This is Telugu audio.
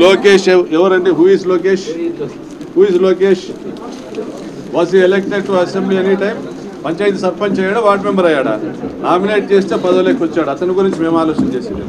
లోకేష్ ఎవరండి? Who is Lokesh? Who is Lokesh? Was elected to assembly any time panchayat sarpanch అయ్యాడా? వార్డ్ మెంబర్ అయ్యాడా? నామినేట్ చేస్తే పదవిలోకి వచ్చాడు. అతని గురించి మేము ఆలోచన చేసేది.